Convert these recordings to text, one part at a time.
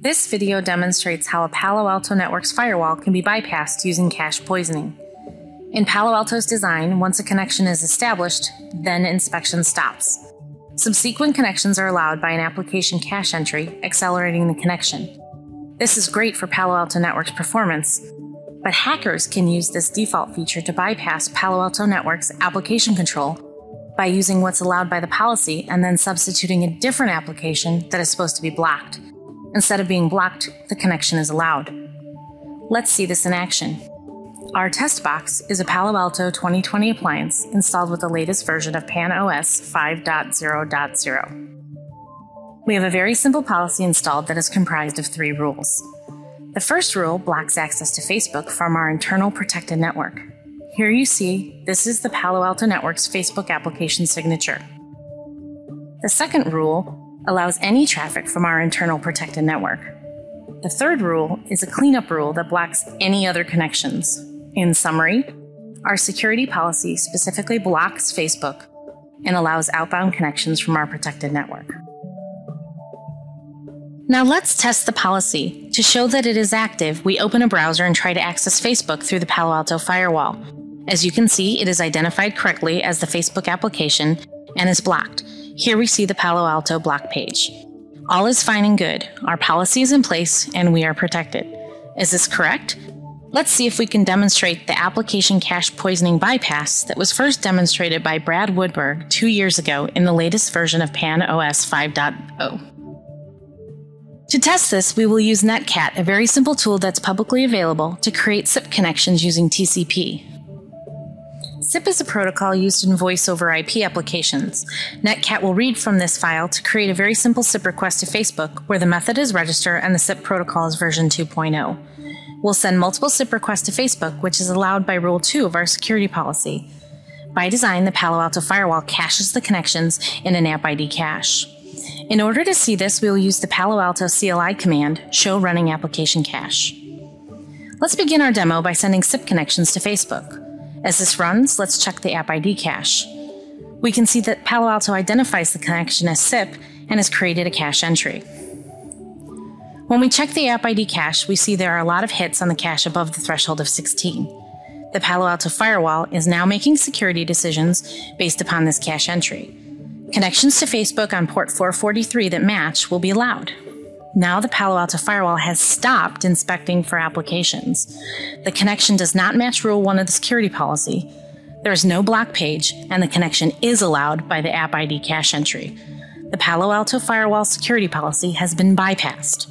This video demonstrates how a Palo Alto Networks firewall can be bypassed using cache poisoning. In Palo Alto's design, once a connection is established, then inspection stops. Subsequent connections are allowed by an application cache entry, accelerating the connection. This is great for Palo Alto Networks performance, but hackers can use this default feature to bypass Palo Alto Networks application control by using what's allowed by the policy and then substituting a different application that is supposed to be blocked. Instead of being blocked, the connection is allowed. Let's see this in action. Our test box is a Palo Alto 2020 appliance installed with the latest version of Pan OS 5.0.0. We have a very simple policy installed that is comprised of three rules. The first rule blocks access to Facebook from our internal protected network. Here you see this is the Palo Alto Network's Facebook application signature. The second rule allows any traffic from our internal protected network. The third rule is a cleanup rule that blocks any other connections. In summary, our security policy specifically blocks Facebook and allows outbound connections from our protected network. Now let's test the policy. To show that it is active, we open a browser and try to access Facebook through the Palo Alto firewall. As you can see, it is identified correctly as the Facebook application and is blocked. Here we see the Palo Alto block page. All is fine and good. Our policy is in place and we are protected. Is this correct? Let's see if we can demonstrate the application cache poisoning bypass that was first demonstrated by Brad Woodberg two years ago in the latest version of Pan OS 5.0. To test this, we will use Netcat, a very simple tool that's publicly available to create SIP connections using TCP. SIP is a protocol used in voice over IP applications. Netcat will read from this file to create a very simple SIP request to Facebook where the method is register and the SIP protocol is version 2.0. We'll send multiple SIP requests to Facebook, which is allowed by Rule 2 of our security policy. By design, the Palo Alto firewall caches the connections in an app ID cache. In order to see this, we will use the Palo Alto CLI command, show running application cache. Let's begin our demo by sending SIP connections to Facebook. As this runs, let's check the app ID cache. We can see that Palo Alto identifies the connection as SIP and has created a cache entry. When we check the app ID cache, we see there are a lot of hits on the cache above the threshold of 16. The Palo Alto firewall is now making security decisions based upon this cache entry. Connections to Facebook on port 443 that match will be allowed. Now the Palo Alto firewall has stopped inspecting for applications. The connection does not match Rule 1 of the security policy. There is no block page, and the connection is allowed by the App ID cache entry. The Palo Alto firewall security policy has been bypassed.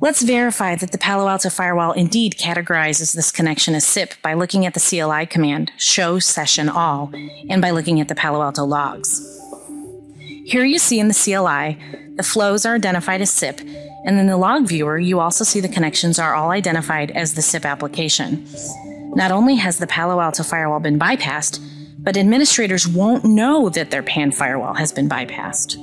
Let's verify that the Palo Alto firewall indeed categorizes this connection as SIP by looking at the CLI command, show session all, and by looking at the Palo Alto logs. Here you see in the CLI, the flows are identified as SIP, and in the log viewer, you also see the connections are all identified as the SIP application. Not only has the Palo Alto firewall been bypassed, but administrators won't know that their PAN firewall has been bypassed.